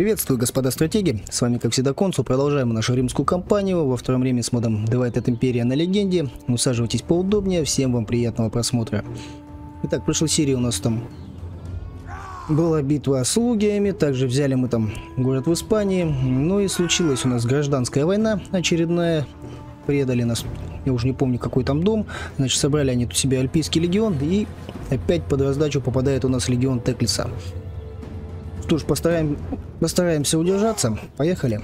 Приветствую, господа стратеги. С вами, как всегда, Консул. Продолжаем нашу римскую кампанию. Во втором время с модом Divided Империя на легенде. Усаживайтесь поудобнее. Всем вам приятного просмотра. Итак, в прошлой серии у нас там была битва с лугиями. Также взяли мы там город в Испании. Ну и случилась у нас гражданская война очередная. Предали нас, я уже не помню, какой там дом. Значит, собрали они тут себе Альпийский легион. И опять под раздачу попадает у нас легион Теклиса. Что ж, постараем, постараемся удержаться. Поехали.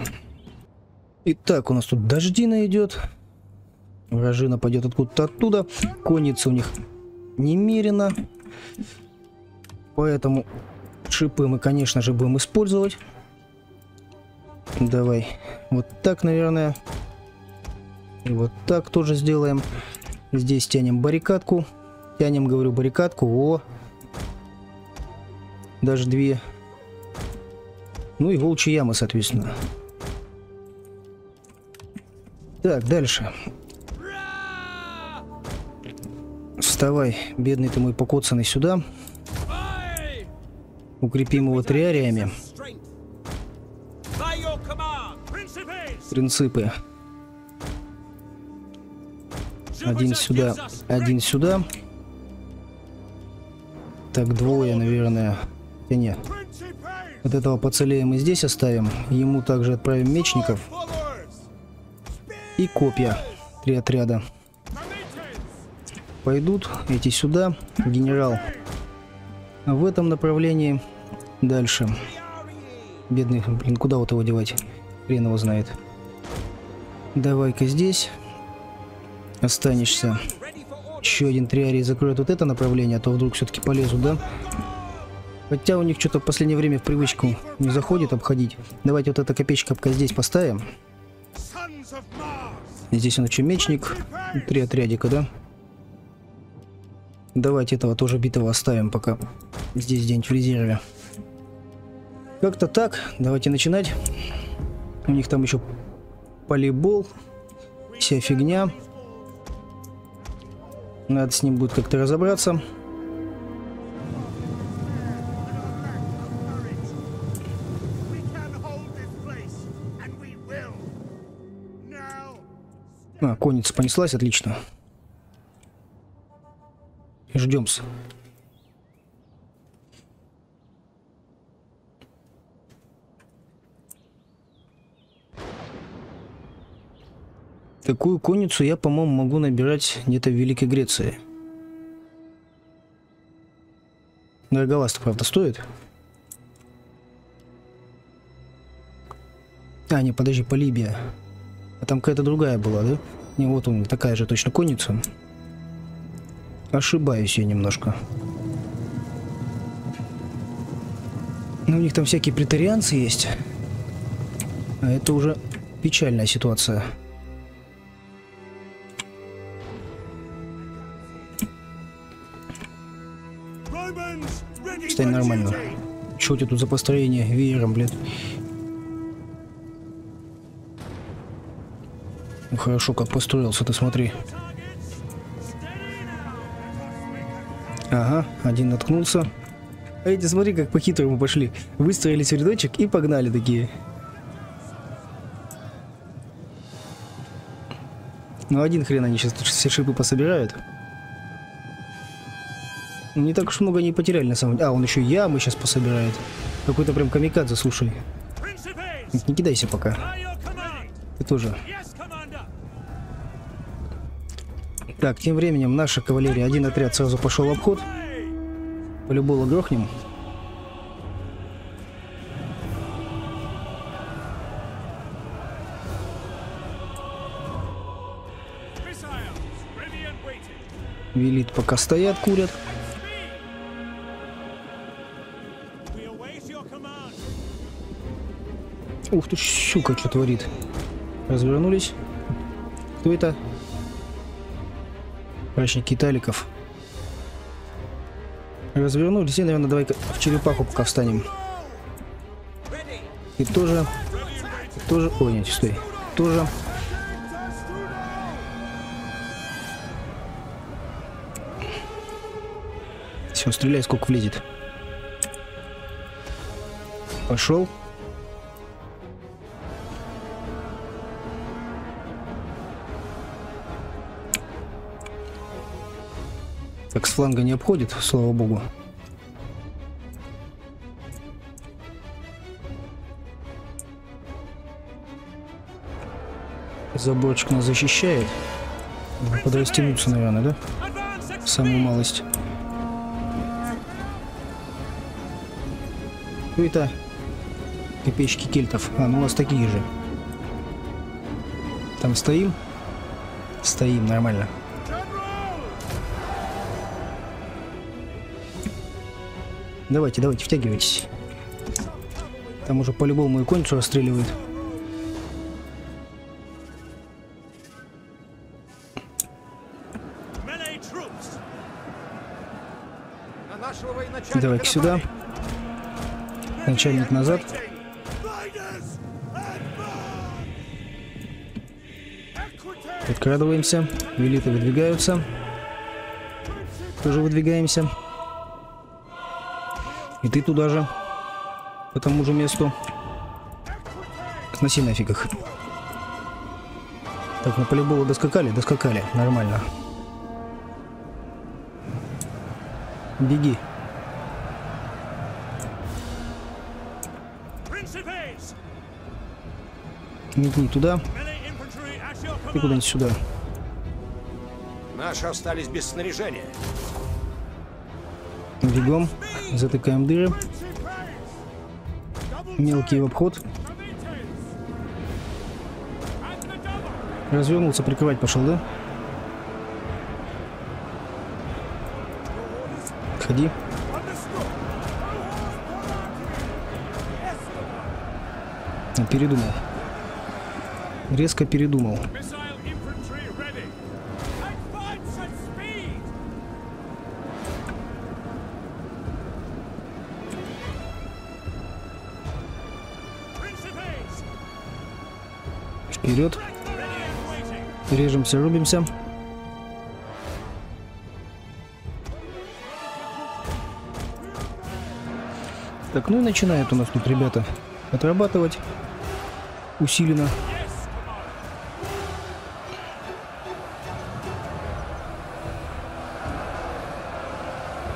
Итак, у нас тут дождина идет. Вражина пойдет откуда-то оттуда. Конница у них немерено. Поэтому шипы мы, конечно же, будем использовать. Давай. Вот так, наверное. И вот так тоже сделаем. Здесь тянем баррикадку. Тянем, говорю, баррикадку. О! Даже две ну и волчья яма, соответственно. Так, дальше. Вставай, бедный ты мой покоцанный, сюда. Укрепим его триариями. Принципы. Один сюда, один сюда. Так, двое, наверное. Да нет. Вот этого поцелея мы здесь оставим. Ему также отправим мечников. И копья. Три отряда. Пойдут эти сюда. Генерал. в этом направлении дальше. Бедный, блин, куда вот его девать? Хрен его знает. Давай-ка здесь. Останешься. Еще один триарий закроет вот это направление, а то вдруг все-таки полезут, да? Хотя у них что-то в последнее время в привычку не заходит обходить. Давайте вот эта копеечка здесь поставим. Здесь он еще мечник. Три отрядика, да? Давайте этого тоже битого оставим пока. Здесь где-нибудь в резерве. Как-то так. Давайте начинать. У них там еще полибол. Вся фигня. Надо с ним будет как-то разобраться. А, конница понеслась, отлично. Ждем-с. Такую конницу я, по-моему, могу набирать где-то в Великой Греции. Дороговасто, правда, стоит. А, не, подожди, Полибия. А там какая-то другая была, да? Не, вот он, такая же точно конница. Ошибаюсь я немножко. Ну, у них там всякие претарианцы есть. А это уже печальная ситуация. Стань нормально. Что у тебя тут за построение веером, блядь? Хорошо, как построился, ты смотри. Ага, один наткнулся. А эти, смотри, как по-хитрому пошли. Выстроились в рядочек и погнали такие. Ну, один хрен они сейчас тут все шипы пособирают. Не так уж много они потеряли на самом деле. А, он еще ямы сейчас пособирает. Какой-то прям камикадзе, слушай. Не кидайся пока. Ты тоже. Так, тем временем наша кавалерия, один отряд сразу пошел в обход. Полюбого грохнем. Велит пока стоят, курят. Ух ты, щука, что творит. Развернулись. Кто это? Прачники Италиков. Развернулись и, наверное, давай в черепаху пока встанем. И тоже... И тоже... Ой, нет, стой. Тоже... Все, стреляй, сколько влезет. Пошел. Так, с фланга не обходит, слава богу. Заборчик нас защищает. Подрастянуться, наверное, да? Самую малость. Кто это? Копеечки кельтов. А, ну у нас такие же. Там стоим? Стоим, нормально. Давайте, давайте, втягивайтесь. Там уже по-любому и конницу расстреливают. Давай-ка сюда. Начальник назад. Подкрадываемся. Велиты выдвигаются. Тоже выдвигаемся. И ты туда же. По тому же месту. Сноси нафиг их. Так, на полюбову доскакали? Доскакали. Нормально. Беги. Метни туда. И куда-нибудь сюда. Наши остались без снаряжения. Бегом. Затыкаем дыры. Мелкий в обход. Развернулся, прикрывать пошел, да? Ходи. Передумал. Резко передумал. Вперед. Режемся, рубимся. Так, ну и начинают у нас тут ребята отрабатывать усиленно.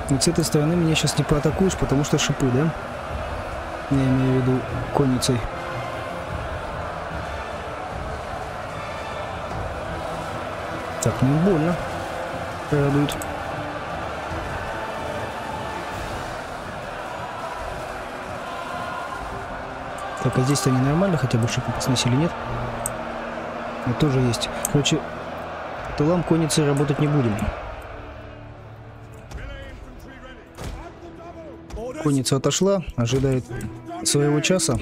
Вот с этой стороны меня сейчас не поатакуешь, потому что шипы, да? Я имею в виду конницей. Так, ну больно. Радует. Так, а здесь-то они нормально хотя бы шипы посносили, нет? Вот тоже есть. Короче, тылам конницы работать не будем. Конница отошла, ожидает своего часа.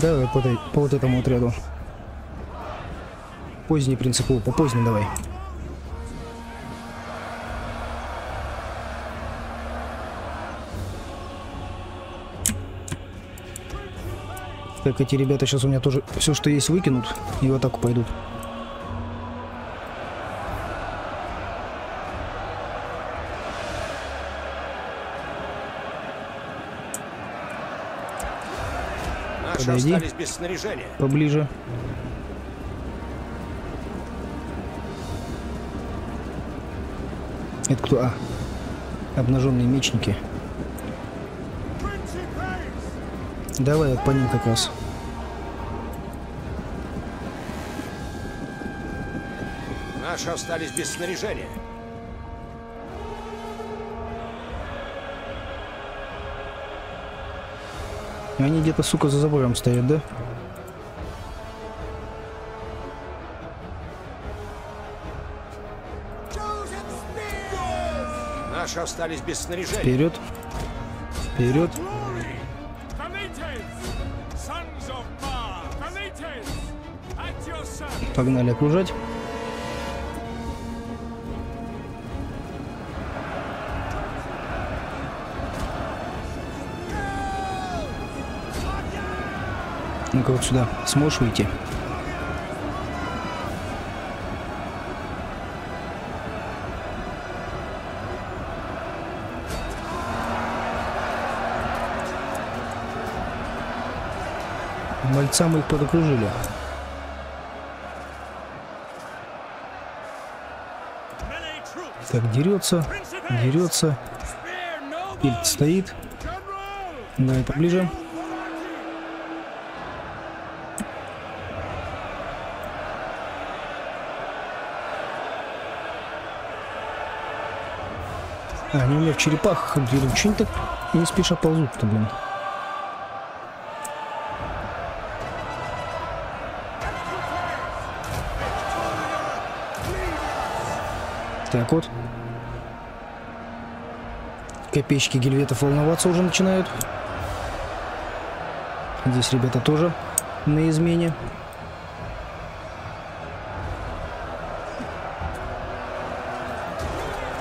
Давай по, по вот этому отряду. Поздний принцип, по поздней давай. Так, эти ребята сейчас у меня тоже все, что есть, выкинут и в атаку пойдут. Наши Подойди. остались без снаряжения. Поближе. Это кто? А, обнаженные мечники. Давай по ним как раз. Наши остались без снаряжения. Они где-то, сука, за забором стоят, да? Наши остались без снаряжения. Вперед. Вперед. Glory. Prometheus. Только вот сюда сможешь выйти? Мальца мы их подокружили. Так, дерется, дерется. Пильт стоит. Давай поближе. А, они у меня в черепахах ходили. Че они так не спеша ползут-то, блин? Так вот. Копейщики гельветов волноваться уже начинают. Здесь ребята тоже на измене.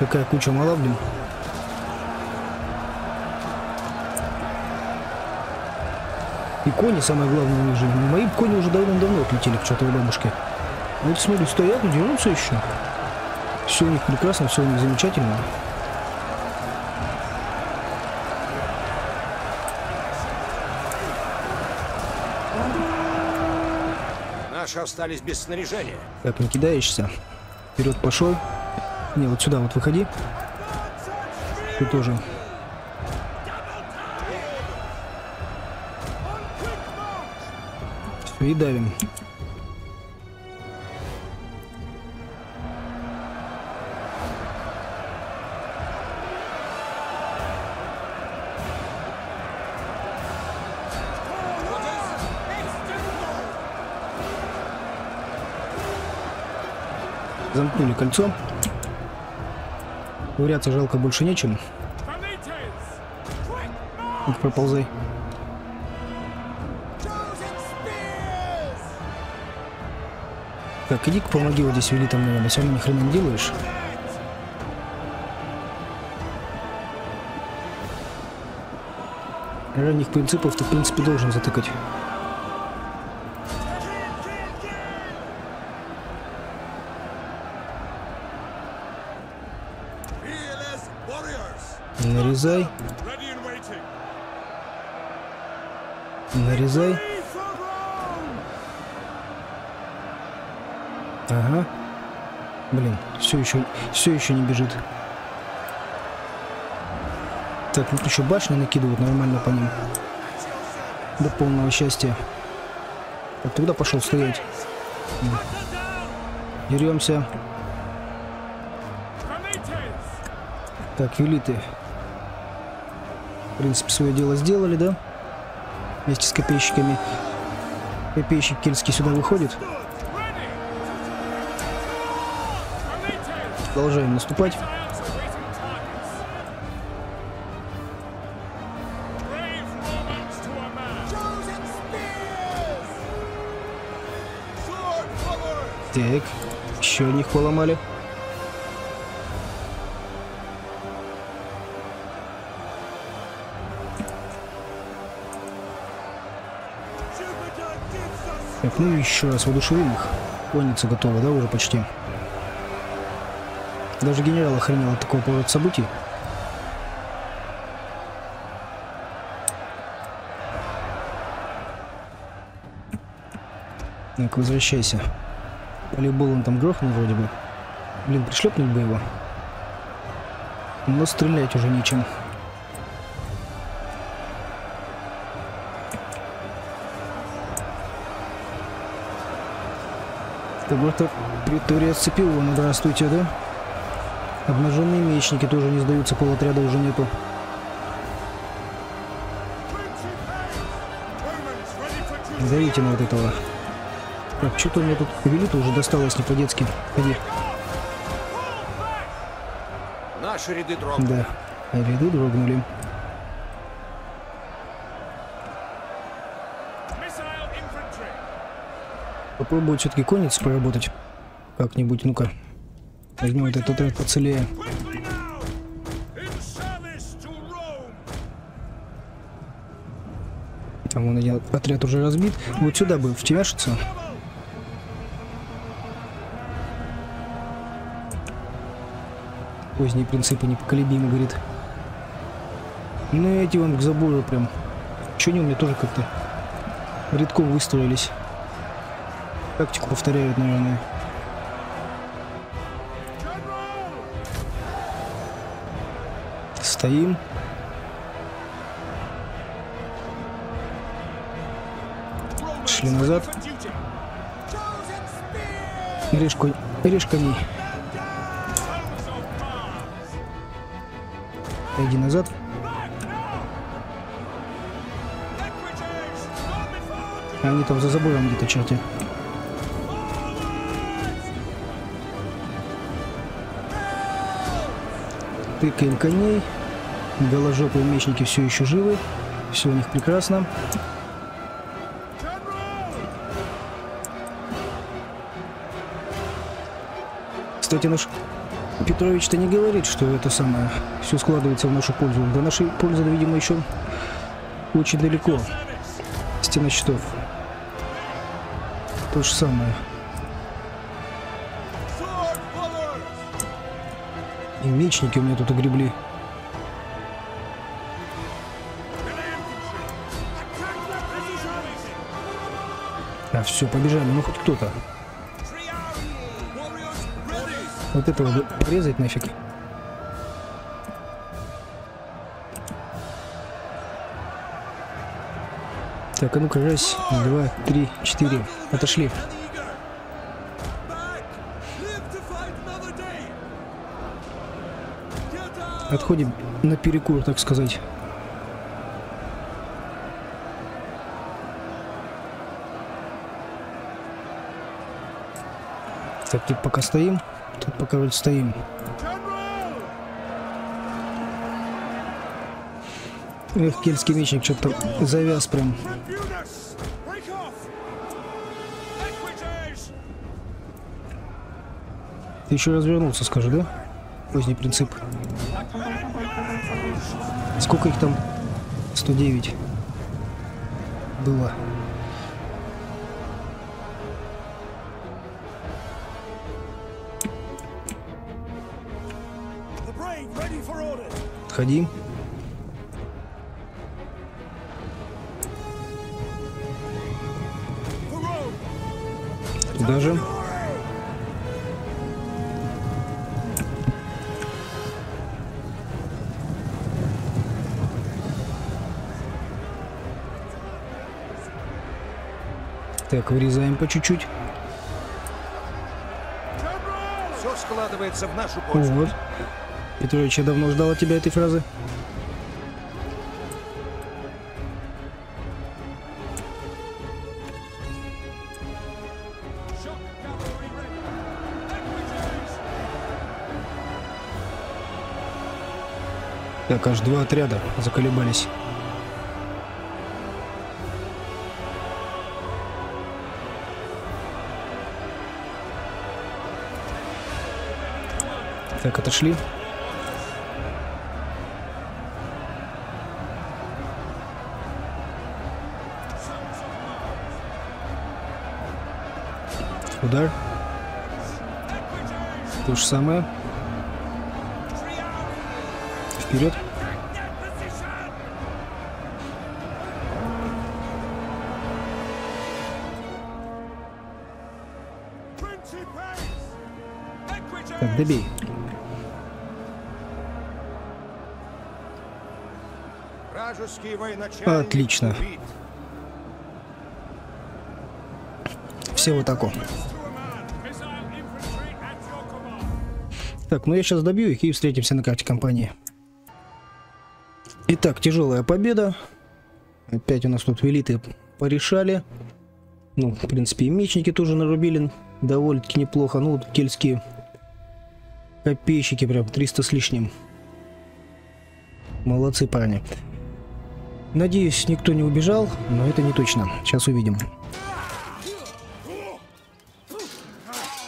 Какая куча мала, блин. И кони, самое главное, у них же. Мои кони уже давно-давно отлетели к чертовой бабушке. Вот смотри, стоят дерутся еще. Все у них прекрасно, все у них замечательно. Наши остались без снаряжения. Так, не кидаешься. Вперед пошел. Не, вот сюда вот выходи. Ты тоже. Все, и давим. Замкнули кольцо. Ковыряться жалко больше нечем. Вот проползай. Так, иди-ка помоги вот здесь велитам, наверное. Все равно ни хрена не делаешь. Ранних принципов ты, в принципе, должен затыкать. Нарезай, нарезай. Ага. Блин, все еще, все еще не бежит. Так, ну еще башни накидывают нормально по ним. До полного счастья. Так, туда пошел стоять. Деремся. Так, велиты. В принципе, свое дело сделали, да? Вместе с копейщиками. Копейщик кельтский сюда выходит. Продолжаем наступать. Missiles awaiting targets. Brave Так, ну еще раз воодушевим их. Конница готова, да, уже почти. Даже генерал охренел от такого поворота событий. Так, возвращайся. Волейбол он там грохнул вроде бы. Блин, пришлепнуть бы его. Но стрелять уже нечем. Как будто Притория его, ну здравствуйте, да? Обнаженные мечники тоже не сдаются, полотряда уже нету. Давите на вот этого. Так, что-то у меня тут велито уже досталось не по-детски. Ходи. Наши ряды дрогнули. Да. Ряды дрогнули. Попробую все-таки конниц поработать. Как-нибудь, ну-ка. Возьму этот отряд поцелее. Там вон один отряд уже разбит. Вот сюда бы втемяшиться. Поздние принципы непоколебимы, говорит. Ну эти вон к забору прям. Че они у меня тоже как-то Редком выстроились. Тактику повторяют, наверное. Стоим. Шли назад. Режь, конь. Иди назад. Они там за забором где-то черти. Тыкаем коней. Голожопые мечники все еще живы. Все у них прекрасно. Кстати, наш Петрович-то не говорит, что это самое все складывается в нашу пользу. До нашей пользы, видимо, еще очень далеко. Стена щитов. То же самое. Мечники у меня тут огребли. А, все, побежали. Ну, хоть кто-то. Вот этого бы порезать нафиг. Так, а ну-ка, раз, два, три, четыре. Отошли. Отходим на перекур, так сказать. Так, тут пока стоим. Тут пока вот стоим. Эх, кельтский мечник что-то завяз прям. Ты еще развернулся, скажи, да? Поздний принцип. Сколько их там? 109 было. Отходи. Туда же. Так, вырезаем по чуть-чуть. Все складывается в нашу пользу. Вот. Петрович, я давно ждал от тебя этой фразы. Так, аж два отряда заколебались. Так, отошли. Удар. То же самое. Вперед. Так, добей. Отлично. Все вот тако. Так, ну я сейчас добью их и встретимся на карте компании. Итак, тяжелая победа. Опять у нас тут велиты порешали. Ну, в принципе, и мечники тоже нарубили довольно-таки неплохо. Ну, вот кельтские копейщики прям 300 с лишним. Молодцы парни. Надеюсь, никто не убежал, но это не точно. Сейчас увидим.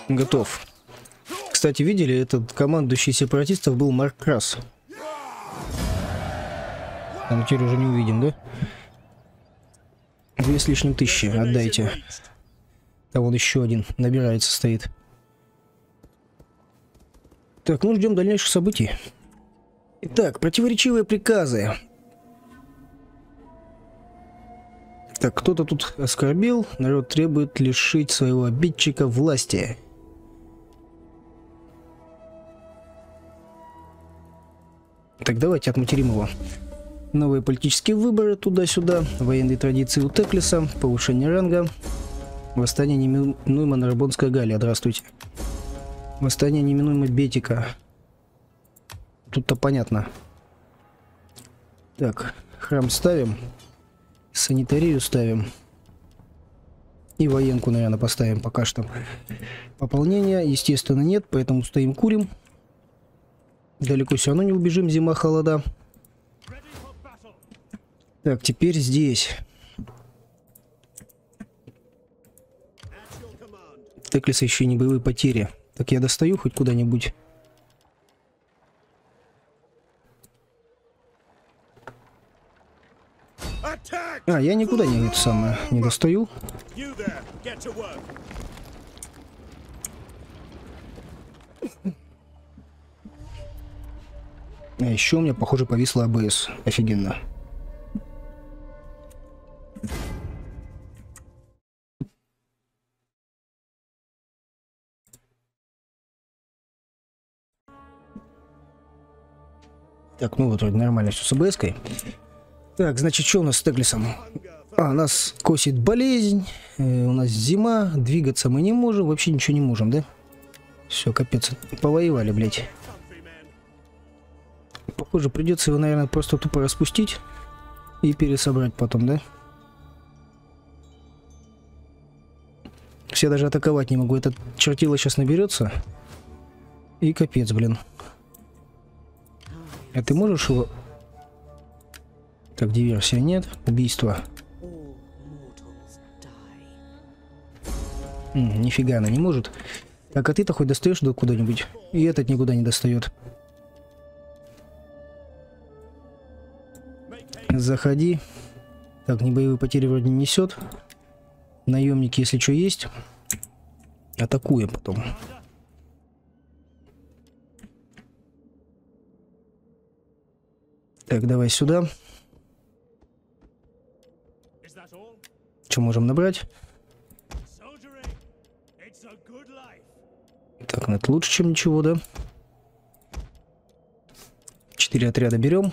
Готов. Кстати, видели, этот командующий сепаратистов был Марк Крас. Мы теперь уже не увидим, да? Две с лишним тысячи, отдайте. А вон еще один набирается, стоит. Так, ну ждем дальнейших событий. Итак, противоречивые приказы. Так, кто-то тут оскорбил. Народ требует лишить своего обидчика власти. Так, давайте отматерим его. Новые политические выборы туда-сюда, военные традиции у Теклиса, повышение ранга, восстание неминуемо на Рабонская Галия, здравствуйте. Восстание неминуемо Бетика. Тут-то понятно. Так, храм ставим, санитарию ставим. И военку, наверное, поставим пока что. Пополнения, естественно, нет, поэтому стоим курим. Далеко все равно не убежим, зима, холода. Так, теперь здесь. Теклиса еще не боевые потери. Так я достаю хоть куда-нибудь. А, я никуда не это самое не достаю. А еще у меня, похоже, повисло АБС. Офигенно. Так, ну вот вроде нормально все с АБС-кой. Так, значит, что у нас с Теглисом? А, нас косит болезнь, э, у нас зима, двигаться мы не можем, вообще ничего не можем, да? Все, капец, повоевали, блядь. Похоже, придется его, наверное, просто тупо распустить и пересобрать потом, да? Все даже атаковать не могу. Этот чертило сейчас наберется. И капец, блин. А ты можешь его... Так, диверсия нет. Убийство. Нифига она не может. Так, а ты-то хоть достаешь до куда-нибудь? И этот никуда не достает. Заходи. Так, не боевые потери вроде не несет. Наемники, если что есть. Атакуем потом. Так, давай сюда. Что можем набрать? Так, ну это лучше, чем ничего, да? Четыре отряда берем.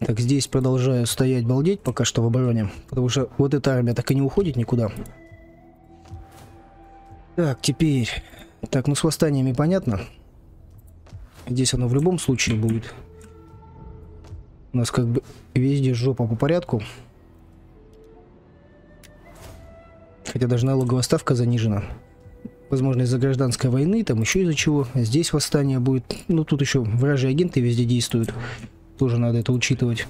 Так, здесь продолжаю стоять, балдеть пока что в обороне. Потому что вот эта армия так и не уходит никуда. Так, теперь... Так, ну с восстаниями понятно. Здесь оно в любом случае будет. У нас как бы везде жопа по порядку. Хотя даже налоговая ставка занижена. Возможно, из-за гражданской войны, там еще из-за чего. Здесь восстание будет. Ну, тут еще вражьи агенты везде действуют. Тоже надо это учитывать.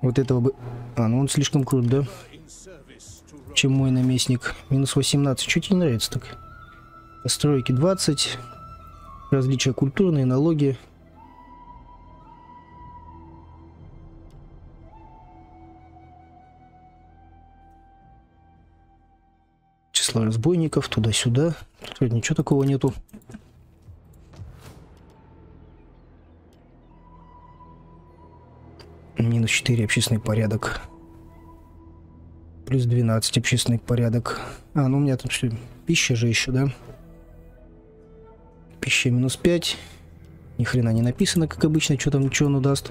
Вот этого бы... А, ну он слишком крут, да? Чем мой наместник. Минус 18. Что тебе не нравится так? Постройки 20. Различия культурные, налоги. Число разбойников туда-сюда. Тут ничего такого нету. Минус 4 общественный порядок. Плюс 12 общественный порядок. А, ну у меня тут что, пища же еще, да? Пища минус 5. Ни хрена не написано, как обычно, что там, что оно даст.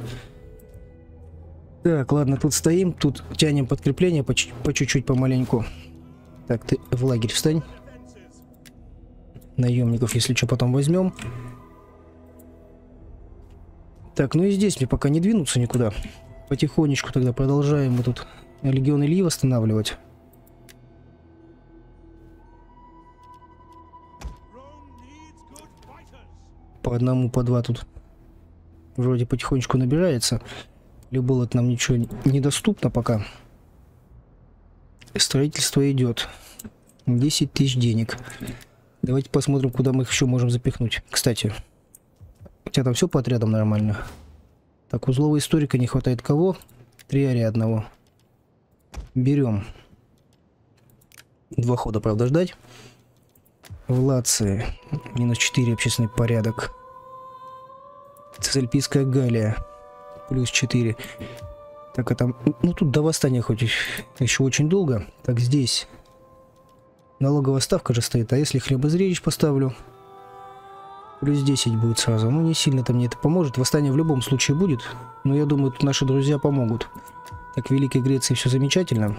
Так, ладно, тут стоим, тут тянем подкрепление по чуть-чуть, помаленьку. Так, ты в лагерь встань. Наемников, если что, потом возьмем. Так, ну и здесь мне пока не двинуться никуда. Потихонечку тогда продолжаем мы тут легион Ильи восстанавливать. По одному, по два тут вроде потихонечку набирается. Любол это нам ничего не- недоступно пока. Строительство идет. 10 тысяч денег. Давайте посмотрим, куда мы их еще можем запихнуть. Кстати, у тебя там все по отрядам нормально? Так, узлового историка не хватает кого? Три ари одного. Берем. Два хода, правда, ждать. Владци. Минус 4 общественный порядок. Цезальпийская Галия. Плюс 4. Так, это... Ну, тут до восстания хоть еще очень долго. Так, здесь... Налоговая ставка же стоит. А если хлебозречь поставлю? Плюс 10 будет сразу. Ну, не сильно-то мне это поможет. Восстание в любом случае будет. Но я думаю, тут наши друзья помогут. Так, в Великой Греции все замечательно.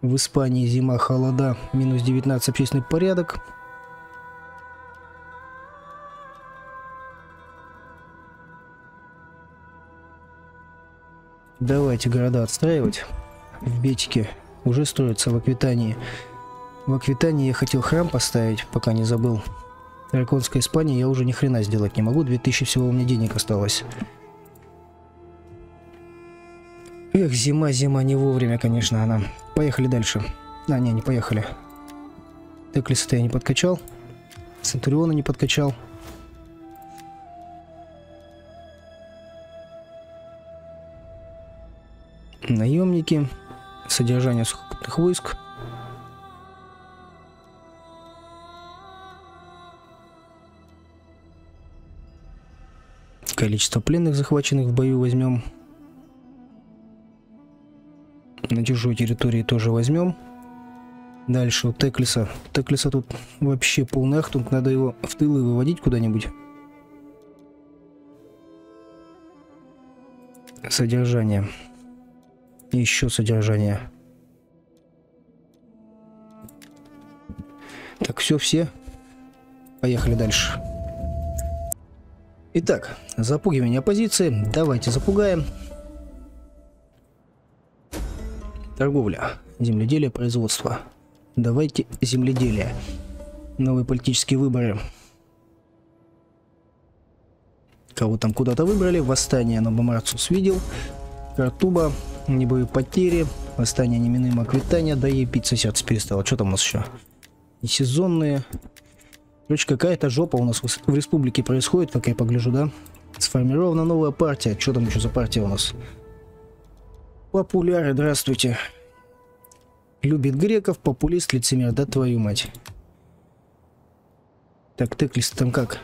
В Испании зима, холода, минус 19 общественный порядок. Давайте города отстраивать. В Бетике уже строится в Аквитании. В Аквитании я хотел храм поставить, пока не забыл. Драконской Испании я уже ни хрена сделать не могу. 2000 всего у меня денег осталось. Эх, зима, зима, не вовремя, конечно, она. Поехали дальше. А, не, не поехали. Теклиса-то я не подкачал. Центуриона не подкачал. Наемники. Содержание сухопутных войск. Количество пленных, захваченных в бою, возьмем. На чужой территории тоже возьмем. Дальше у Теклиса. Теклиса тут вообще полный ахтунг. Надо его в тылы выводить куда-нибудь. Содержание. Еще содержание. Так, все, все. Поехали дальше. Итак, запугивание оппозиции. Давайте запугаем. Торговля, земледелие, производство. Давайте земледелие. Новые политические выборы. Кого там куда-то выбрали. Восстание на Бомарцус видел. Картуба. Небои потери. Восстание неминым Аквитания. Да и пицца сердце перестало. Что там у нас еще? Несезонные. Короче, какая-то жопа у нас в республике происходит, как я погляжу, да? Сформирована новая партия. Что там еще за партия у нас? Популяры, здравствуйте. Любит греков, популист, лицемер, да твою мать. Так, Теклис там как?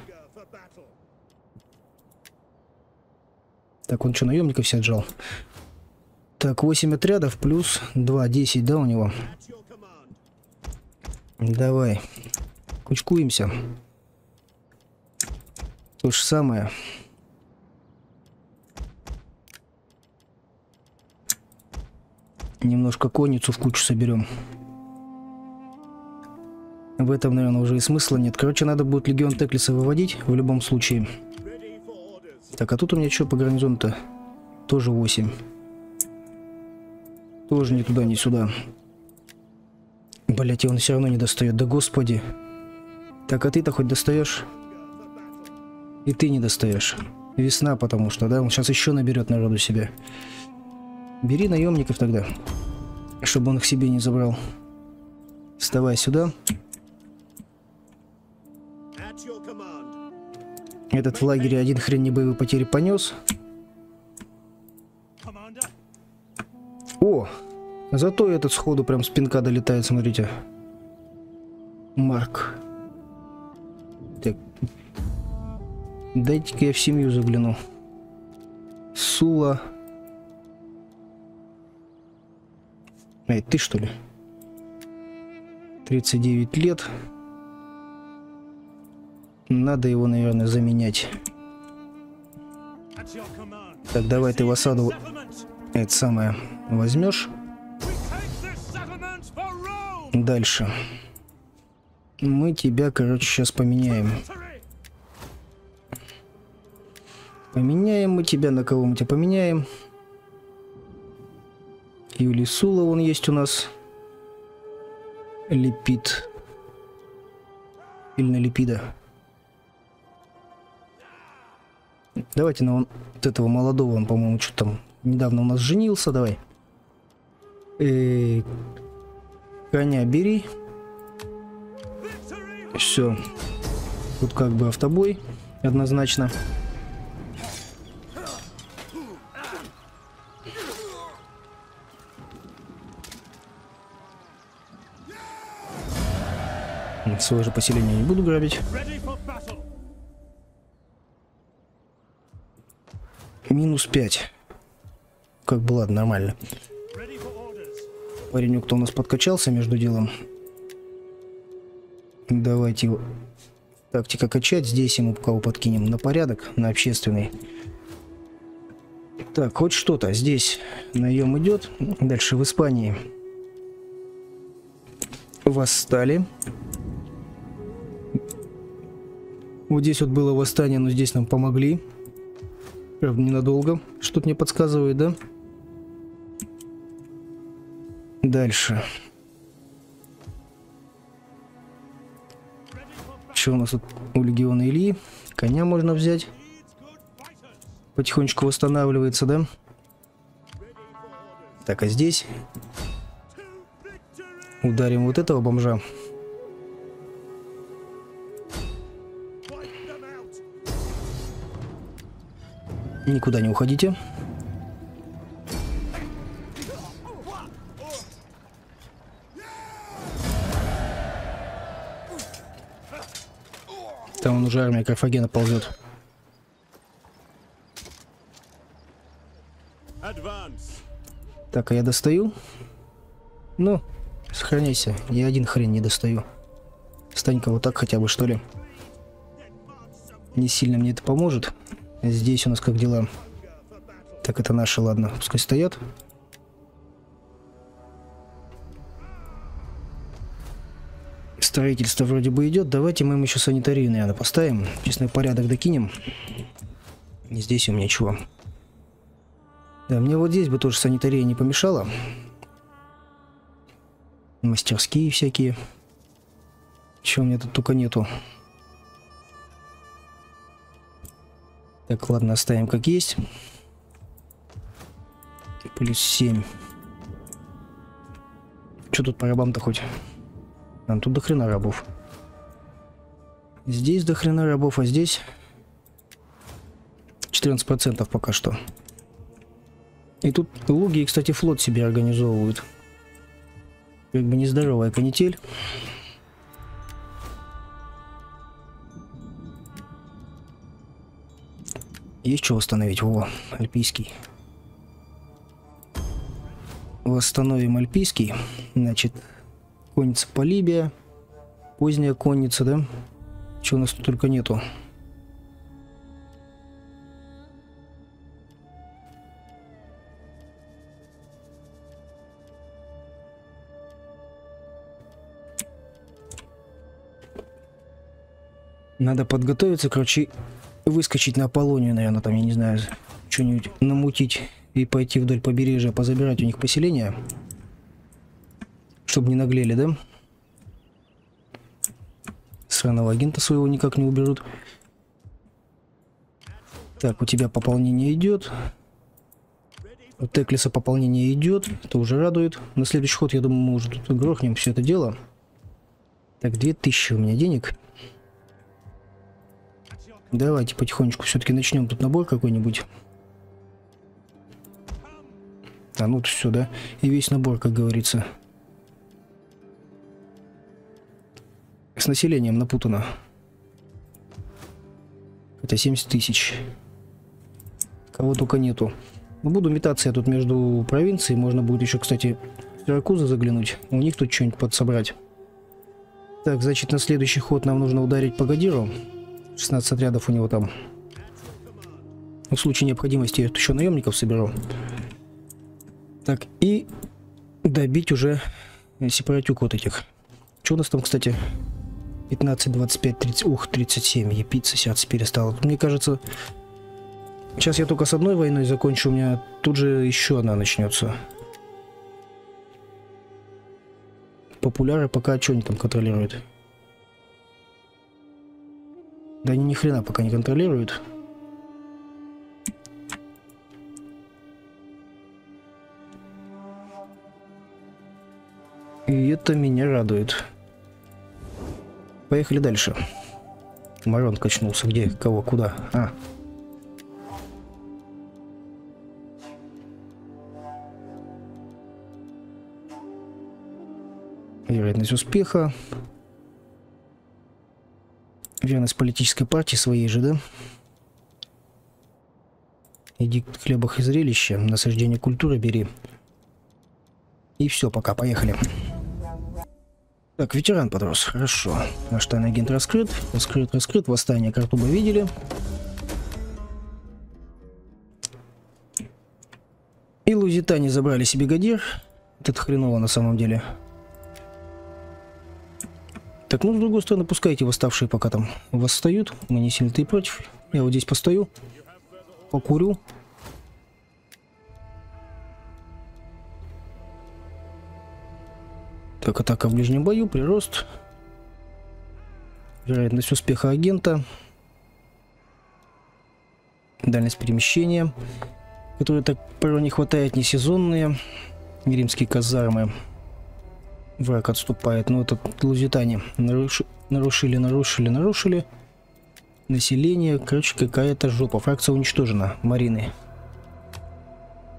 Так, он что, наемников все отжал? Так, 8 отрядов плюс 2, 10, да, у него? Давай. Кучкуемся. То же самое. Немножко конницу в кучу соберем. В этом, наверное, уже и смысла нет. Короче, надо будет легион Теклиса выводить в любом случае. Так, а тут у меня что по гарнизону-то? Тоже 8. Тоже ни туда, ни сюда. Блять, он все равно не достает. Да господи. Так, а ты-то хоть достаешь? И ты не достаешь. Весна, потому что, да? Он сейчас еще наберет народу себе. Бери наемников тогда. Чтобы он их себе не забрал. Вставай сюда. Этот в лагере один хрен не боевые потери понес. О! Зато этот сходу прям с пинка долетает, смотрите. Марк. Так. Дайте-ка я в семью загляну. Сула. Эй, ты что ли? 39 лет. Надо его, наверное, заменять. Так, давай ты в осаду. Это самое возьмешь. Дальше. Мы тебя, короче, сейчас поменяем. Поменяем мы тебя. На кого мы тебя поменяем? Юлий Сула, он есть у нас. Липид. Или на Липида. Давайте на вот этого молодого, он, по-моему, что там недавно у нас женился, давай. Э, коня бери. Все. Тут как бы автобой однозначно. Свое же поселение не буду грабить. Минус 5. Как бы ладно, нормально. Orders. Паренек-то у нас подкачался между делом. Давайте его тактика качать. Здесь ему кого подкинем на порядок, на общественный. Так, хоть что-то. Здесь наем идет. Дальше в Испании. Восстали. Вот здесь вот было восстание, но здесь нам помогли. Правда, ненадолго. Что-то мне подсказывает, да? Дальше. Что у нас тут у легиона Ильи? Коня можно взять. Потихонечку восстанавливается, да? Так, а здесь ударим вот этого бомжа. Никуда не уходите. Там он уже армия Карфагена ползет. Так, а я достаю? Ну, сохраняйся. Я один хрен не достаю. Стань-ка вот так хотя бы, что ли. Не сильно мне это поможет. Здесь у нас как дела? Так, это наши, ладно. Пускай стоят. Строительство вроде бы идет. Давайте мы им еще санитарию, наверное, поставим. Честный порядок докинем. И здесь у меня чего? Да, мне вот здесь бы тоже санитария не помешала. Мастерские всякие. Чего у меня тут только нету. Так, ладно, оставим как есть. Плюс 7. Что тут по рабам-то хоть? Нам тут до рабов. Здесь до рабов, а здесь 14% пока что. И тут луги, кстати, флот себе организовывают. Как бы нездоровая канитель. Есть что восстановить? Во, альпийский. Восстановим альпийский. Значит, конница Полибия. Поздняя конница, да? Чего у нас тут только нету. Надо подготовиться, короче, выскочить на Аполлонию, наверное, там, я не знаю, что-нибудь намутить и пойти вдоль побережья, позабирать у них поселение. Чтобы не наглели, да? Сраного агента своего никак не уберут. Так, у тебя пополнение идет. У Теклиса пополнение идет. Это уже радует. На следующий ход, я думаю, мы уже тут грохнем все это дело. Так, 2000 у меня денег. Давайте потихонечку все-таки начнем тут набор какой-нибудь. А ну все, да? И весь набор, как говорится. С населением напутано. Это 70 тысяч. Кого только нету. Ну, буду метаться я тут между провинцией. Можно будет еще, кстати, в Сиракузы заглянуть. У них тут что-нибудь подсобрать. Так, значит, на следующий ход нам нужно ударить по Гадиру. 16 отрядов у него там. В случае необходимости я тут еще наемников соберу. Так, и добить уже сепаратюк вот этих. Что у нас там, кстати? 15, 25, 30, ух, 37. Епица сердце перестало. Мне кажется, сейчас я только с одной войной закончу, у меня тут же еще одна начнется. Популяры пока что они там контролируют? Да они ни хрена пока не контролируют. И это меня радует. Поехали дальше. Марон качнулся. Где? Кого? Куда? А. Вероятность успеха. Верность политической партии своей же, да? Иди к хлебах и зрелище, насаждение культуры бери. И все, пока, поехали. Так, ветеран подрос, хорошо. Наш тайный агент раскрыт, раскрыт, раскрыт. Восстание Картуба видели. И лузитане забрали себе Гадир. Это хреново на самом деле. Так, ну, с другой стороны, пускайте восставшие пока там восстают. Мы не сильно-то и против. Я вот здесь постою, покурю. Так, атака в ближнем бою, прирост. Вероятность успеха агента. Дальность перемещения, которой так порой не хватает, не сезонные. Римские казармы. Враг отступает. Ну, это лузитане. Наруши... Нарушили, нарушили, нарушили. Население. Короче, какая-то жопа. Фракция уничтожена. Марины.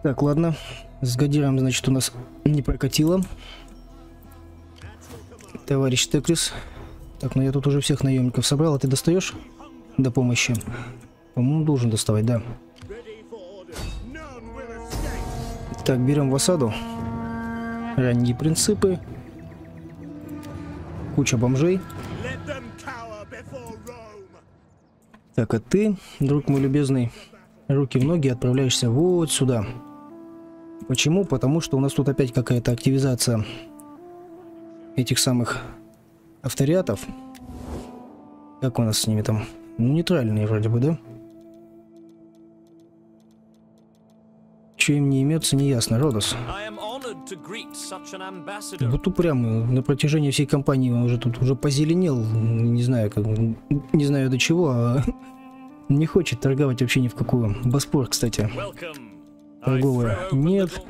Так, ладно. С Гадиром, значит, у нас не прокатило. Товарищ Теклис. Так, ну я тут уже всех наемников собрал, а ты достаешь до помощи? По-моему, должен доставать, да. Так, берем в осаду. Ранние принципы. Куча бомжей. Так, а ты, друг мой любезный, руки в ноги отправляешься вот сюда. Почему? Потому что у нас тут опять какая-то активизация этих самых авториатов. Как у нас с ними там? Ну, нейтральные вроде бы, да? Че им не имется, не ясно. Родос. Вот упрямый. На протяжении всей кампании он уже тут уже позеленел. Не знаю, как, не знаю до чего, а не хочет торговать вообще ни в какую. Боспор, кстати. Торговая нет.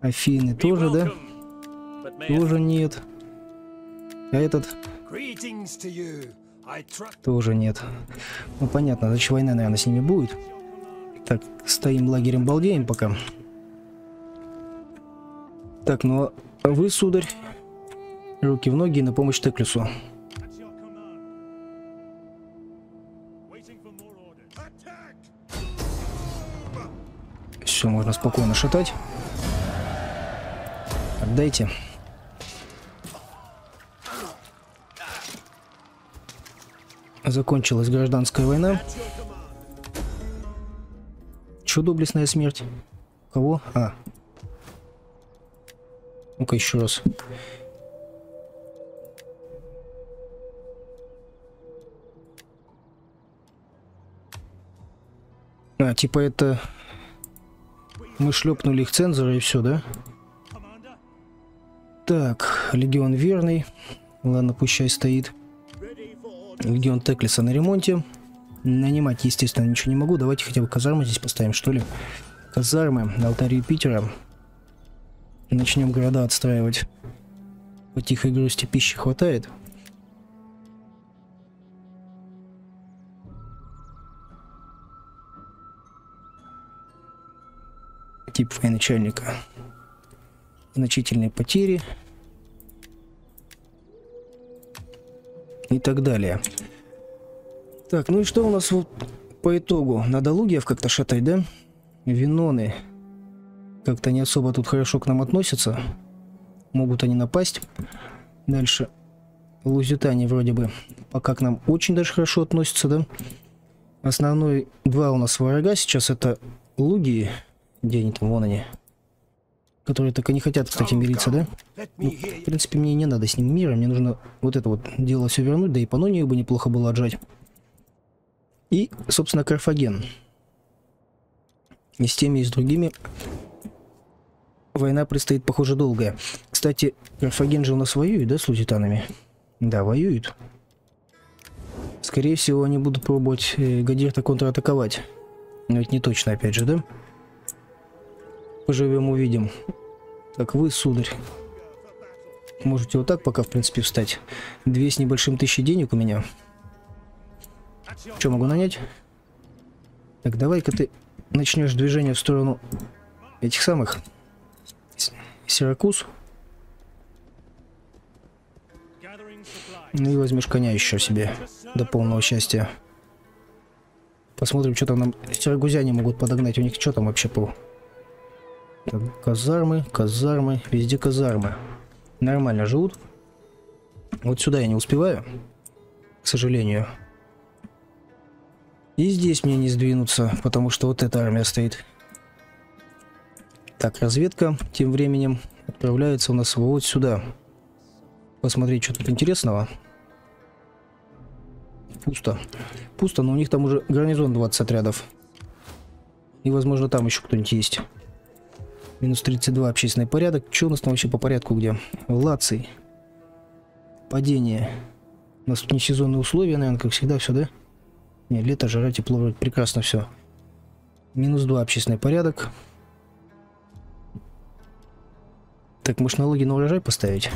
Афины тоже, да? Тоже нет. А этот тоже нет. Ну понятно, значит война, наверное, с ними будет. Так, стоим лагерем балдеем пока. Так, ну а вы, сударь, руки в ноги на помощь attack. Все, можно спокойно шатать. Отдайте. Закончилась гражданская война. Чё доблестная смерть? Кого? А. Ну-ка еще раз. А, типа это... Мы шлепнули их цензора и все, да? Так, Легион Верный. Ладно, пусть чай стоит. Orders. Легион Теклиса на ремонте. Нанимать, естественно, ничего не могу. Давайте хотя бы казармы здесь поставим, что ли. Казармы на алтаре Юпитера. Начнем города отстраивать. По тихой грусти пищи хватает. Тип военачальника. Значительные потери. И так далее. Так, ну и что у нас вот по итогу? Надо лугиев как-то шатать, да? Виноны как-то не особо тут хорошо к нам относятся. Могут они напасть. Дальше. Лузитане вроде бы пока к нам очень даже хорошо относятся, да? Основной два у нас врага сейчас это луги. Где они там? Вон они. Которые так и не хотят, кстати, мириться, да? Ну, в принципе, мне не надо с ним мира, мне нужно вот это вот дело все вернуть, да и Панонию бы неплохо было отжать. И, собственно, Карфаген. И с теми, и с другими война предстоит, похоже, долгая. Кстати, Карфаген же у нас воюет, да, с лузитанами? Да, воюет. Скорее всего, они будут пробовать э, Гадирта контратаковать. Но это не точно, опять же, да? Поживем, увидим. Так, вы, сударь, Можете вот так пока, в принципе, встать. Две с небольшим тысячи денег у меня. Что, могу нанять? Так, давай-ка ты начнешь движение в сторону этих самых Сиракуз. Ну и возьмешь коня еще себе до полного счастья. Посмотрим, что там нам сирогузяне могут подогнать. У них что там вообще по... Так, казармы, казармы, везде казармы. Нормально живут. Вот сюда я не успеваю, к сожалению. И здесь мне не сдвинуться, потому что вот эта армия стоит. Так, разведка тем временем отправляется у нас вот сюда. Посмотреть, что тут интересного. Пусто. Пусто, но у них там уже гарнизон 20 отрядов. И, возможно, там еще кто-нибудь есть. Минус 32 общественный порядок. Что у нас там вообще по порядку где? Лаций. Падение. У нас тут не сезонные условия, наверное, как всегда, все, да? Не, лето, жара, тепло, прекрасно все. Минус 2 общественный порядок. Так, может налоги на урожай поставить?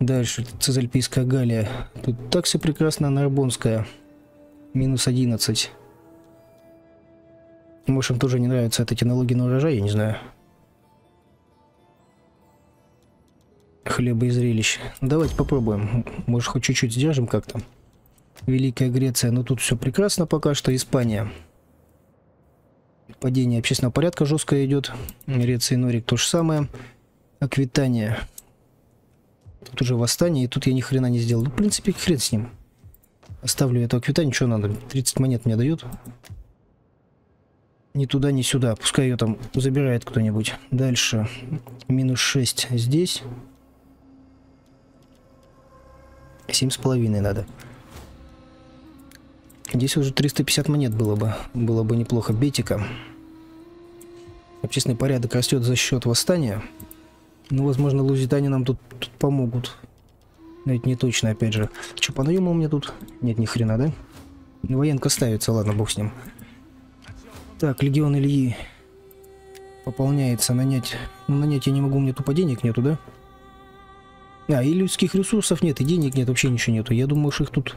Дальше, Цезальпийская Галия. Тут так все прекрасно, Нарбонская. Минус 11. Может, им тоже не нравятся эти налоги на урожай, я не знаю. Хлеба и зрелищ. Давайте попробуем. Может, хоть чуть-чуть сдержим как-то. Великая Греция. Но тут все прекрасно пока что. Испания. Падение общественного порядка жесткое идет. Греция и Норик то же самое. Аквитания. Тут уже восстание, и тут я ни хрена не сделал. Ну, в принципе, хрен с ним. Оставлю эту аквитанию, что надо? 30 монет мне дают. Ни туда, ни сюда. Пускай ее там забирает кто-нибудь. Дальше. Минус 6 здесь. Семь с половиной надо. Здесь уже 350 монет было бы. Было бы неплохо. Бетика. Общественный порядок растет за счет восстания. Ну, возможно, лузитане нам тут, тут помогут. Но это не точно, опять же. Че, по наему у меня тут? Нет, ни хрена, да? Военка ставится, ладно, бог с ним. Так, легион Ильи пополняется. Нанять... Ну, нанять я не могу, у меня тупо денег нету, да? А, и людских ресурсов нет, и денег нет, вообще ничего нету. Я думаю, что их тут...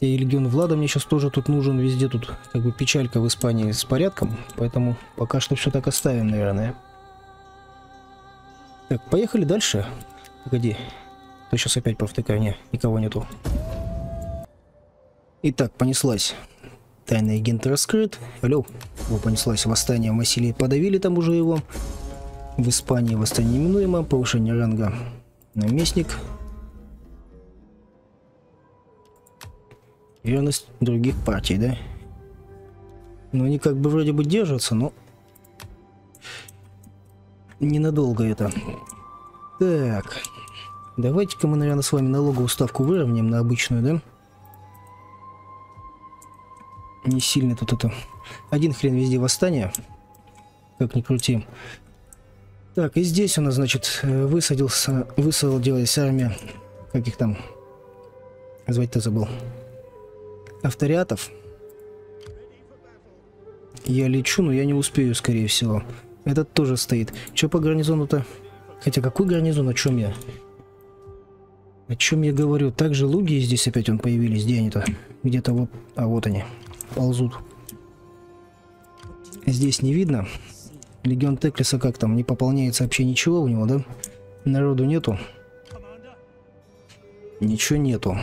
И легион Влада мне сейчас тоже тут нужен, везде тут как бы печалька в Испании с порядком, поэтому пока что все так оставим, наверное. Так, поехали дальше. Погоди. То сейчас опять провтыкаю. Не, никого нету. Итак, понеслась. Тайный агент раскрыт. Алло. О, понеслась восстание. Василия подавили там уже его. В Испании восстание неминуемо. Повышение ранга. Наместник. Верность других партий, да? Ну, они как бы вроде бы держатся, но ненадолго это. Так. Давайте-ка мы, наверное, с вами налоговую ставку выровняем на обычную, да? Не сильно тут это... Один хрен везде восстание. Как ни крути. Так, и здесь у нас, значит, высадился... Высадилась армия... Как их там... Звать-то забыл. Авториатов. Я лечу, но я не успею, скорее всего. Этот тоже стоит. Че по гарнизону-то? Хотя какой гарнизон? О чем я? О чем я говорю? Также луги здесь опять он появились. Где они-то? Где-то вот... А вот они. Ползут. Здесь не видно. Легион Теклиса как там? Не пополняется вообще ничего у него, да? Народу нету. Ничего нету.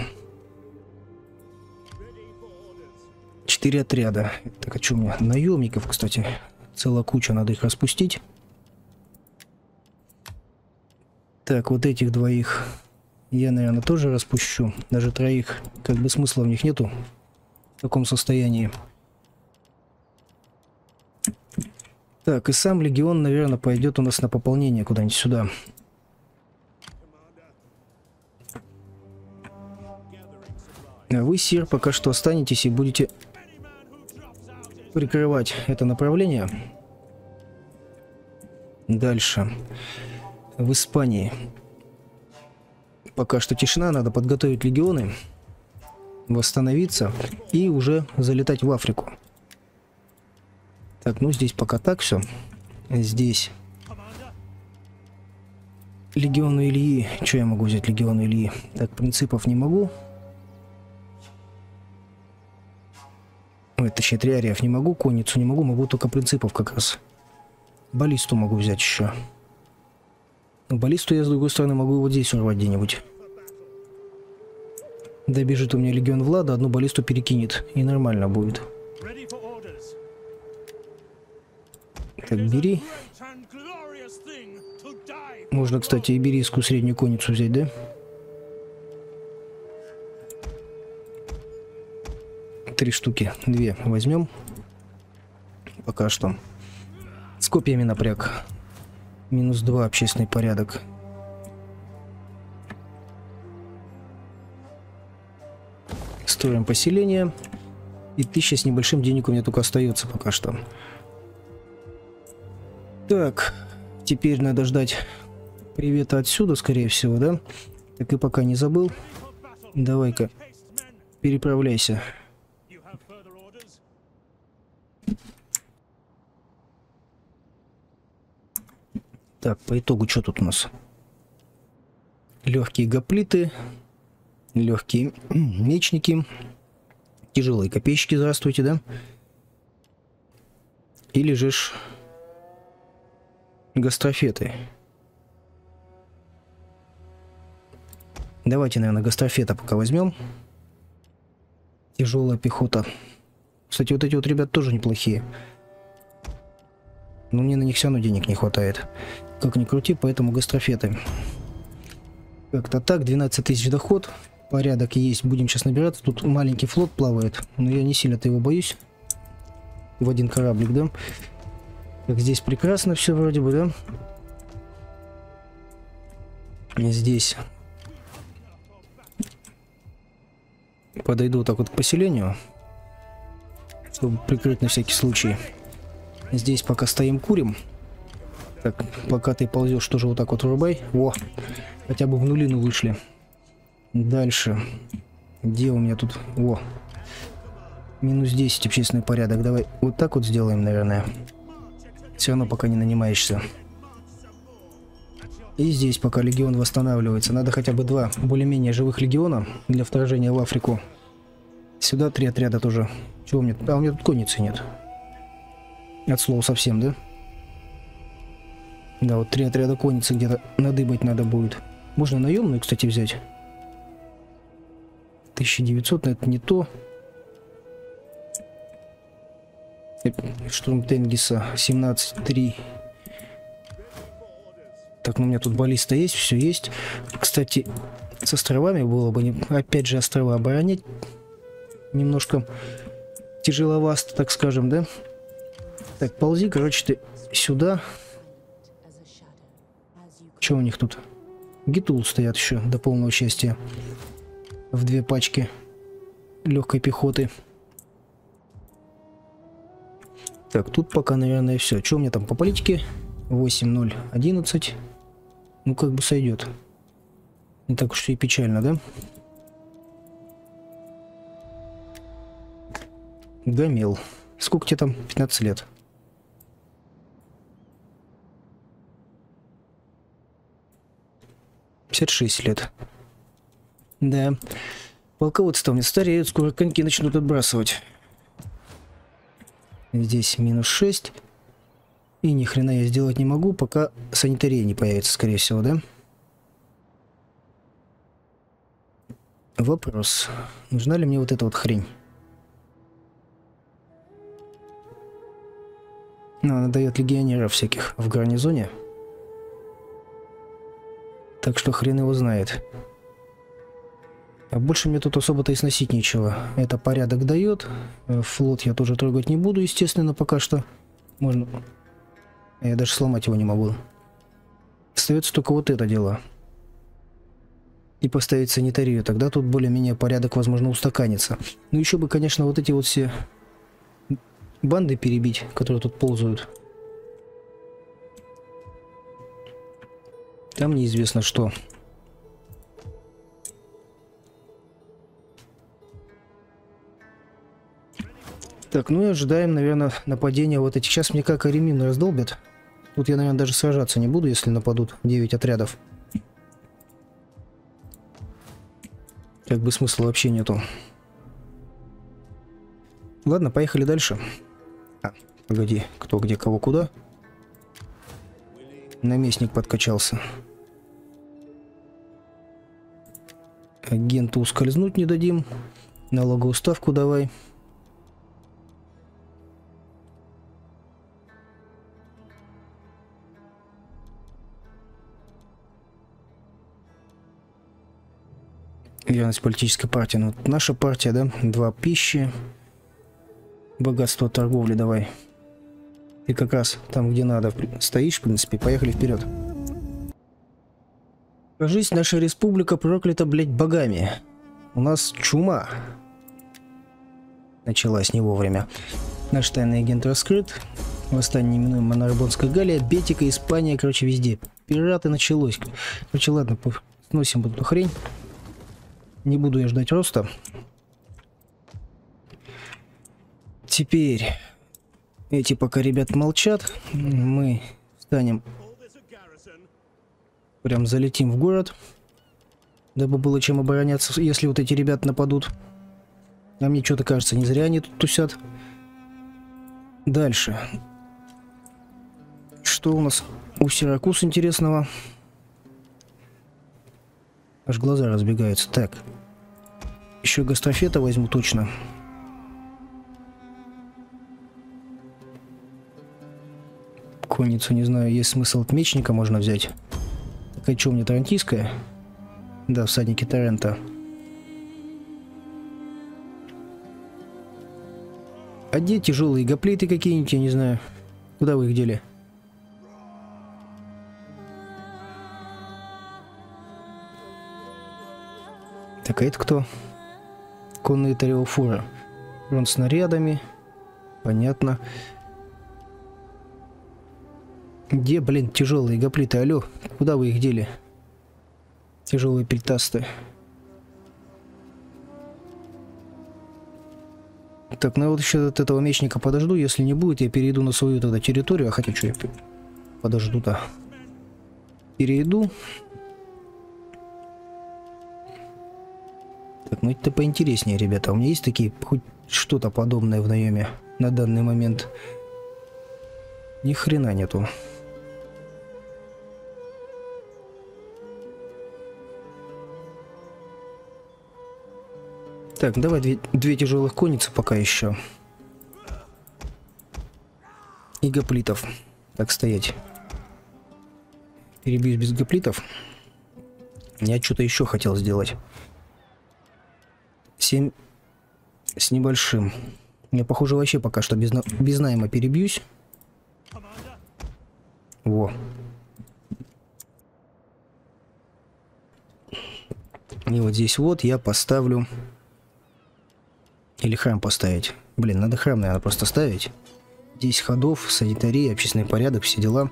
Четыре отряда. Так, а что у меня? Наемников, кстати. Целая куча, надо их распустить. Так, вот этих двоих я, наверное, тоже распущу. Даже троих, как бы смысла в них нету. В таком состоянии. Так, и сам легион, наверное, пойдет у нас на пополнение куда-нибудь сюда. А вы, сир, пока что останетесь и будете прикрывать это направление. Дальше. В Испании. Пока что тишина, надо подготовить легионы, восстановиться и уже залетать в Африку. Так, ну здесь пока так все. Здесь. Легиону Ильи. Что я могу взять легиону Ильи? Так, принципов не могу. Ой, точнее, триариев не могу, конницу не могу, могу только принципов как раз. Баллисту могу взять еще. Но баллисту я, с другой стороны, могу вот здесь урвать где-нибудь. Добежит у меня легион Влада, одну баллисту перекинет. И нормально будет. Так, бери. Можно, кстати, иберийскую среднюю конницу взять, да? Три штуки. Две возьмем. Пока что. С копьями напряг. Минус два общественный порядок. Строим поселение. И тысяча с небольшим денег у меня только остается пока что. Так, теперь надо ждать привета отсюда, скорее всего, да? Так и пока не забыл. Давай-ка, переправляйся. Так, по итогу, что тут у нас? Легкие гоплиты, легкие мечники, тяжелые копейщики, здравствуйте, да? Же ж гастрофеты. Давайте, наверное, гастрофета пока возьмем. Тяжелая пехота. Кстати, вот эти вот ребят тоже неплохие. Но мне на них все равно денег не хватает. Как ни крути, поэтому гастрофеты. Как-то так, 12 тысяч доход. Порядок есть, будем сейчас набираться. Тут маленький флот плавает, но я не сильно-то его боюсь. В один кораблик, да? Так, здесь прекрасно все вроде бы, да? Здесь подойду так вот к поселению, чтобы прикрыть на всякий случай. Здесь пока стоим курим. Так, пока ты ползешь, тоже вот так вот врубай. Во, хотя бы в нулину вышли. Дальше. Где у меня тут? Во. Минус 10 общественный порядок. Давай вот так вот сделаем, наверное. Все равно пока не нанимаешься. И здесь пока легион восстанавливается. Надо хотя бы два более-менее живых легиона для вторжения в Африку. Сюда три отряда тоже. Чего меня? А у меня тут конницы нет. От слова совсем, да? Да, вот три отряда конницы где-то надыбать надо будет. Можно наемную, кстати, взять. 1900, но это не то. Штурм Тенгиса 17-3. Так, ну у меня тут баллиста есть, все есть. Кстати, с островами было бы, не- опять же, острова оборонять. Немножко тяжеловато, так скажем, да? Так, ползи, короче, ты сюда. Что у них тут? Гитул стоят еще до полного счастья. В две пачки легкой пехоты. Так, тут пока, наверное, все. Что у меня там по политике? 8, 0, 11. Ну, как бы сойдет. Не так уж и печально, да? Гамел. Сколько тебе там? 15 лет. Пятьдесят шесть лет. Да. Полководство мне стареют, скоро коньки начнут отбрасывать. Здесь минус 6. И ни хрена я сделать не могу, пока санитария не появится, скорее всего, да? Вопрос. Нужна ли мне вот эта вот хрень? Ну, она дает легионеров всяких в гарнизоне. Так что хрен его знает. А больше мне тут особо-то и сносить нечего. Это порядок дает. Э, Флот я тоже трогать не буду, естественно, пока что. Можно... Я даже сломать его не могу. Остается только вот это дело. И поставить санитарию. Тогда тут более-менее порядок, возможно, устаканится. Ну еще бы, конечно, вот эти вот все банды перебить, которые тут ползают. Там неизвестно что. Так, ну и ожидаем, наверное, нападения вот этих. Сейчас мне как Аремин раздолбят. Тут я, наверное, даже сражаться не буду, если нападут 9 отрядов. Как бы смысла вообще нету. Ладно, поехали дальше. А, погоди, кто где, кого куда. Наместник подкачался. Агенту ускользнуть не дадим. Налоговую ставку давай. Верность политической партии. Ну, наша партия, да? Два пищи. Богатство торговли давай. Ты как раз там, где надо, стоишь, в принципе. Поехали вперед. Кажись, наша республика проклята, блядь, богами. У нас чума. Началась не вовремя. Наш тайный агент раскрыт. Восстание неминуемо на Арбонской Галлии, Бетика, Испания, короче, везде. Пираты началось. Короче, ладно, сносим эту хрень. Не буду я ждать роста. Теперь эти пока ребят молчат. Мы станем прям залетим в город, дабы было чем обороняться, если вот эти ребята нападут. А мне что-то кажется, не зря они тут тусят. Дальше. Что у нас у Сиракус интересного? Аж глаза разбегаются. Так. Еще гастрофета возьму точно. Конницу, не знаю, есть смысл от мечника можно взять. Так а что, меня тарантийская? Да, всадники Торрента. А где тяжелые гоплиты какие-нибудь, я не знаю. Куда вы их дели? Так, это кто? Конные тариофуры. Урон снарядами. Понятно. Где, блин, тяжелые гоплиты? Алло, куда вы их дели? Тяжелые пельтасты. Так, ну я вот еще от этого мечника подожду. Если не будет, я перейду на свою тогда территорию. А хотя что я подожду-то? Перейду. Так, ну это поинтереснее, ребята. У меня есть такие, хоть что-то подобное в наеме на данный момент? Ни хрена нету. Так, давай две, две тяжелых конницы пока еще. И гоплитов. Так стоять. Перебьюсь без гоплитов. Я что-то еще хотел сделать. 7 с небольшим. Я, похоже, вообще пока что без, на- без найма перебьюсь. Во. И вот здесь вот я поставлю... Или храм поставить. Блин, надо храм, наверное, просто ставить. 10 ходов, санитария, общественный порядок, все дела.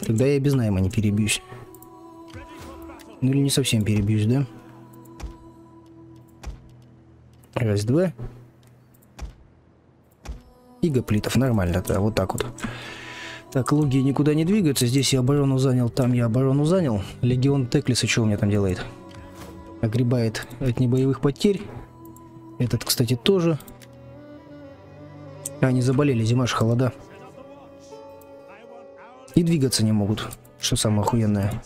Тогда я без найма не перебьюсь. Ну или не совсем перебьюсь, да? Раз, два. И гоплитов. Нормально, да, вот так вот. Так, логи никуда не двигаются. Здесь я оборону занял, там я оборону занял. Легион Теклиса что у меня там делает? Огребает от небоевых потерь. Этот, кстати, тоже. А, они заболели, зима ж холода. И двигаться не могут, что самое охуенное.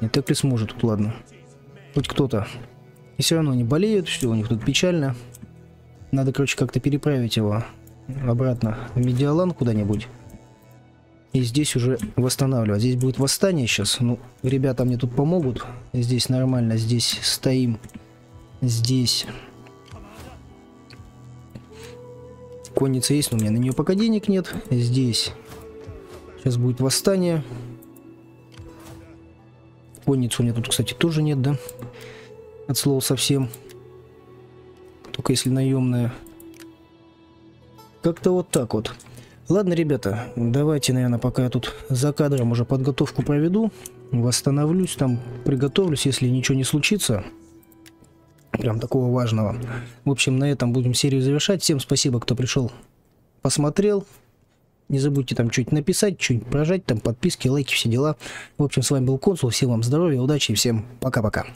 Не Теклис может тут, ладно. Хоть кто-то. И все равно они болеют, все у них тут печально. Надо, короче, как-то переправить его обратно в Медиалан куда-нибудь. И здесь уже восстанавливать. Здесь будет восстание сейчас. Ну, ребята мне тут помогут. Здесь нормально, здесь стоим. Здесь. Конница есть, но у меня на нее пока денег нет. Здесь. Сейчас будет восстание. Конницы у меня тут, кстати, тоже нет, да? От слова совсем. Только если наемная. Как-то вот так вот. Ладно, ребята, давайте, наверное, пока я тут за кадром уже подготовку проведу. Восстановлюсь, там приготовлюсь, если ничего не случится. Прям такого важного. В общем, на этом будем серию завершать. Всем спасибо, кто пришел, посмотрел. Не забудьте там что-нибудь написать, что-нибудь прожать, там подписки, лайки, все дела. В общем, с вами был Консул. Всем вам здоровья, удачи и всем пока-пока.